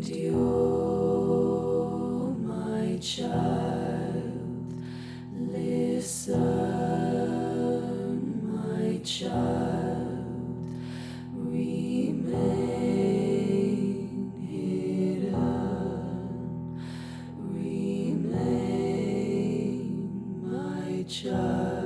And you, my child, listen, my child, remain hidden, remain, my child.